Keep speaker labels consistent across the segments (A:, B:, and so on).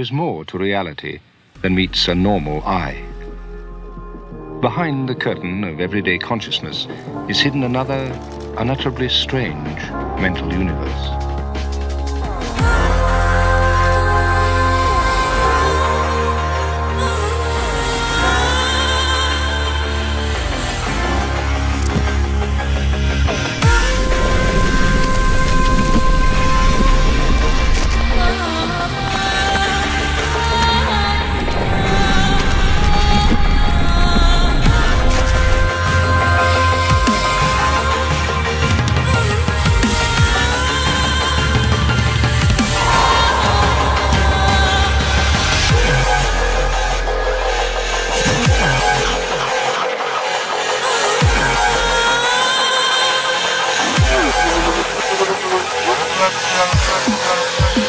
A: is more to reality than meets a normal eye. Behind the curtain of everyday consciousness is hidden another unutterably strange mental universe. Let's go.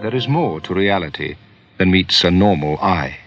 A: There is more to reality than meets a normal eye.